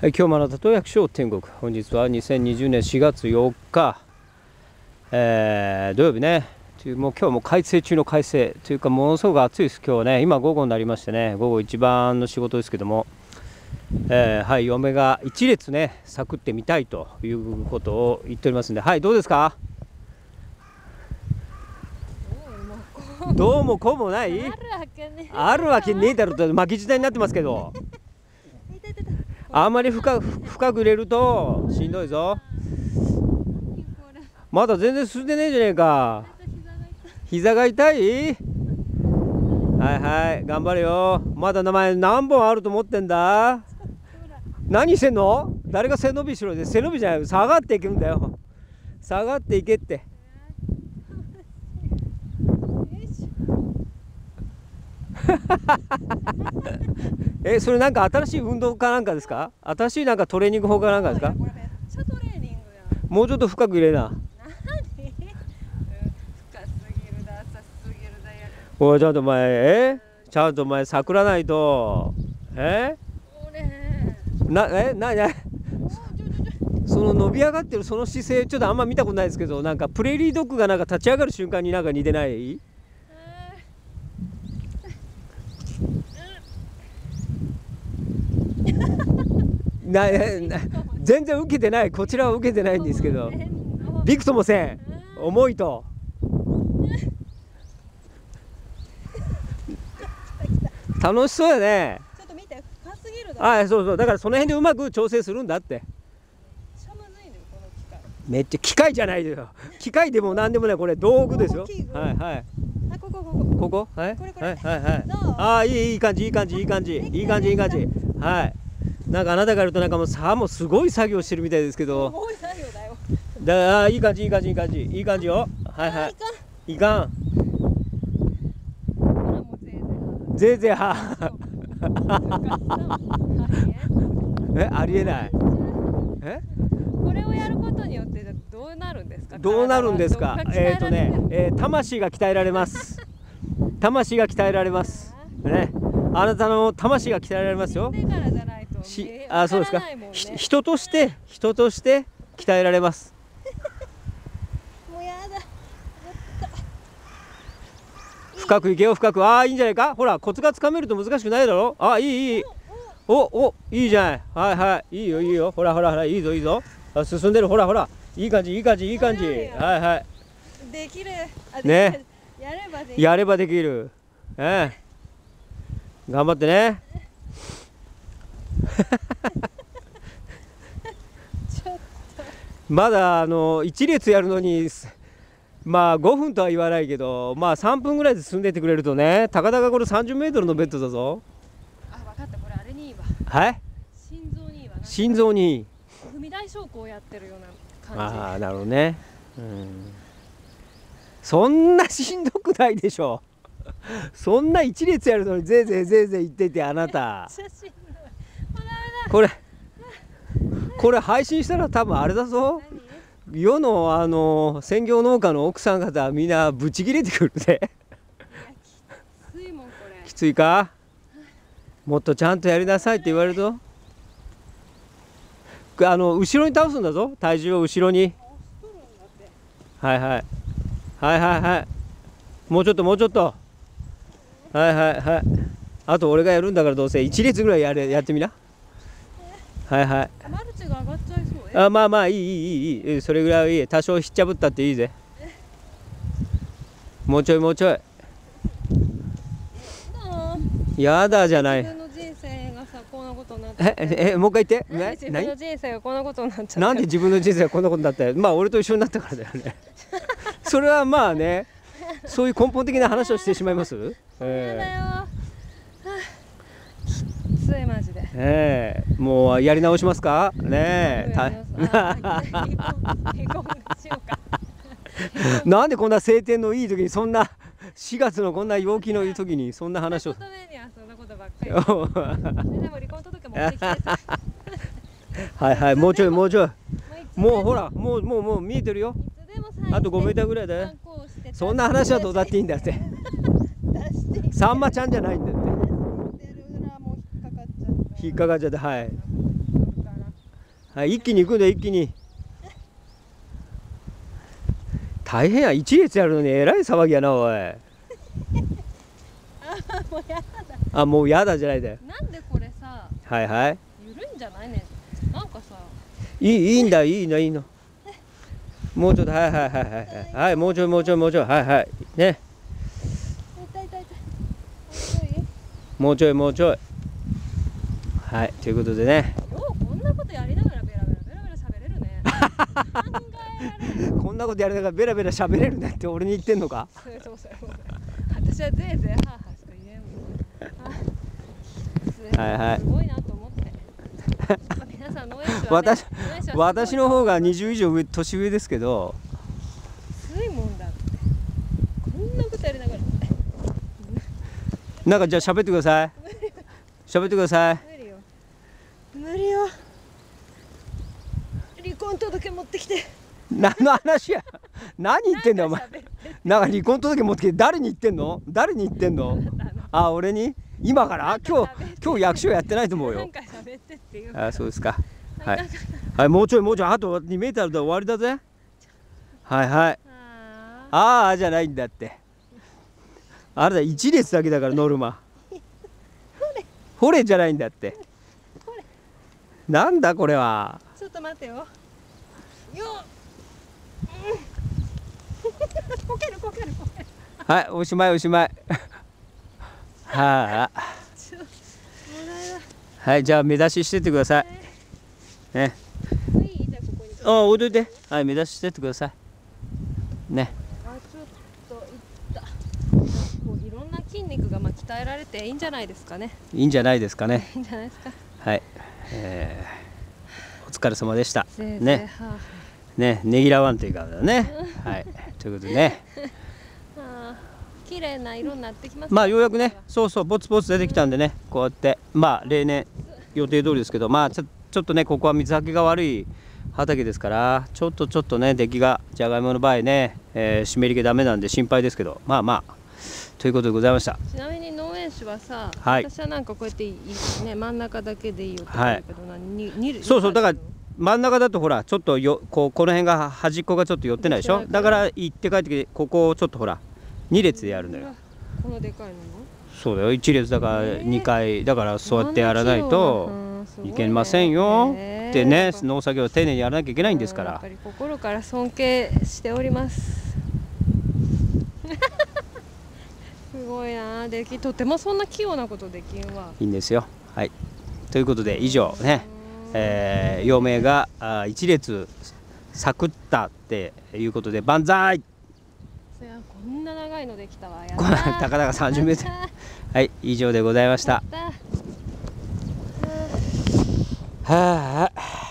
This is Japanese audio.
はい、今日もあなたと役所天国。本日は2020年4月4日、えー、土曜日ね。というもう今日も快晴中の快晴というかものすごく暑いです。今日はね。今午後になりましてね。午後一番の仕事ですけども、えー、はい。嫁が一列ねサクってみたいということを言っておりますんで。はい。どうですか？どうもこうもない。あるわけねえ。だろと巻き時代になってますけどあんまり深深く入れるとしんどいぞ。まだ全然進んでねえじゃねえか。膝が痛い？はいはい頑張れよ。まだ名前何本あると思ってんだ？何してんの？誰が背伸びしろで背伸びじゃない下がっていくんだよ。下がっていけって。えそれなんか新しい運動かなんかですか？新しいなんかトレーニング法かなんかですか？もうちょっと深く入れな。おいちゃんとお前え？ちゃんとお前桜ないと。え？なえ？ななその伸び上がってるその姿勢ちょっとあんま見たことないですけどなんかプレーリードッグがなんか立ち上がる瞬間になんか似てない？なな全然受けてない。こちらは受けてないんですけど。びくともせん。重いと。楽しそうやね。ちょっと見て深すぎるあそうそう。だからその辺でうまく調整するんだって。めっちゃ機械じゃないよ。機械でも何でもない。これ道具ですよ。はいはい。あここここ。ここ？はい？はいはいはい。ああいいいい感じいい感じいい感じ。いい感じいい感じ。はいなんかあなたがいるとなんかもうさもすごい作業してるみたいですけど。すごい作業だよ。だあいい感じいい感じいい感じ。いい感じよ。はいはい。いかん。ぜいぜ いはえありえない。えこれをやることによってどうなるんですか？どうなるんですか？えっ、ー、とね、えー、魂が鍛えられます。魂が鍛えられます。ね。あなたの魂が鍛えられますよしあそうですか、ね、人として人として鍛えられます。もうやだ。深くいけよ深く。ああいいんじゃないか。ほらコツがつかめると難しくないだろ。あいいいい。おお。いいじゃない。はいはい。いいよいいよ。ほらほらほらいいぞいいぞ。あ進んでる。ほらほら。いい感じいい感じいい感じ。はいはい。できる。ね。やればできる。やればできる。ええ。頑張ってねまだあの1列やるのにまあ5分とは言わないけどまあ3分ぐらいで進んでってくれるとねたかだかこれ30メートルのベッドだぞ。あ分かった。これあれにいいわ。はい？心臓にいいわ。心臓にいい。踏み台昇降やってるような感じ。ああなるほどね。うん。そんなしんどくないでしょ。そんな一列やるのにぜいぜいぜいぜい言っててあなたこれこれ配信したら多分あれだぞ。世のあの専業農家の奥さん方みんなブチ切れてくるできついか？もっとちゃんとやりなさいって言われるとあの後ろに倒すんだぞ。体重を後ろに。はいはい。はいはいはい。もうちょっともうちょっと。はいはいはい。あと俺がやるんだからどうせ。1列ぐらいやれやってみな。はいはい。マルチが上がっちゃいそう？あまあまあいいいいいいそれぐらいいい。多少ひっちゃぶったっていいぜ。もうちょいもうちょい。やだ。じゃない。ええもう一回言って。何？で自分の人生がこんなことになっちゃうたなんで自分の人生がこんなことになったまあ俺と一緒になったからだよね。それはまあねそういう根本的な話をしてしまいます、えー、ええ。ー、もうやり直しますか？ねえ。なんでこんな晴天のいい時にそんな4月のこんな陽気のいい時にそんな話を。はいはいもうちょいもうちょい。もうほらもうもうもう見えてるよ。あと5メーターぐらいだよそんな話はどうだっていいんだって。さんまちゃんじゃないんだって引っかかっちゃってはい。はい一気に行くんだ一気に。大変や。一列やるのにえらい騒ぎやなおい。もうやあもうやだじゃないだよなんでこれさはいはい。緩いんじゃないねなんかさいいいいんだいいのいいの。もうちょっとはいはいはいはいはい。はいもうちょいもうちょいもうちょい。はいはい。ね。もうちょいもうちょいはいということでね。ようこんなことやりながらベラベラベラベラ喋れるね。こんなことやりながらベラベラ喋れるねって俺に言ってんのか？私はぜいぜいはあはあしか言えんもんあはいはい。すごいなと思って。皆さん農園ね、私私の方がに20以上上年上ですけど。ついもんだって。こんなことやりながら。なんかじゃあ喋ってください。喋ってください無理よ。離婚届持ってきて。何の話や。何言ってんだお前。なんか離婚届持ってきて誰に言ってんの？誰に言ってんの？あ俺に？今から？今日今日役所やってないと思うよ。なんか喋ってっていう。あそうですか。はい。はいもうちょいもうちょいあと2メートルで終わりだぜ。はいはい。ああじゃないんだって。あれだ1列だけだからノルマ。ほれじゃないんだってなんだこれは。ちょっと待ってよ。よっ、うん、こけるこけるこける。はいおしまいおしまい。はあはい。じゃあ目指ししてってください。ね。ないいじゃああ置いといて。はい目指ししてってください。ね。あちょっといった。こういろんな筋肉がまあ鍛えられていいんじゃないですかね。いいんじゃないですかね。いいんじゃないですか。はい、えーお疲れ様でした。ね。はねねぎらわんというかだね。はい。ということでね。綺麗な色になってきますまあようやくねそうそうぼつぼつ出てきたんでねこうやって。まあ例年予定通りですけどまあちょちょっとねここは水はけが悪い畑ですからちょっとちょっとね出来がじゃがいもの場合ね、えー湿り気ダメなんで心配ですけどまあまあということでございました。ちなみに農園酒はさ、はい。私はなんかこうやっていいね真ん中だけでいいよって言うけど、何ににそうそうだからに真ん中だとほらちょっとよこうこの辺が端っこがちょっと寄ってないでしょ？だから行って帰ってきてここをちょっとほら2列でやるのよ。このでかいの？そうだよ。1列だからえー。2回だからそうやってやらないといけませんよ。でね農作業を丁寧にやらなきゃいけないんですから。やっぱり心から尊敬しておりますすごいな。できとてもそんな器用なことできんわ。いいんですよ。はい。ということで以上ね。えー、陽明があ1列サクったっていうことで万歳。そやこんな長いのできたわ。やったたかだか30メートル。はい以上でございました。はあ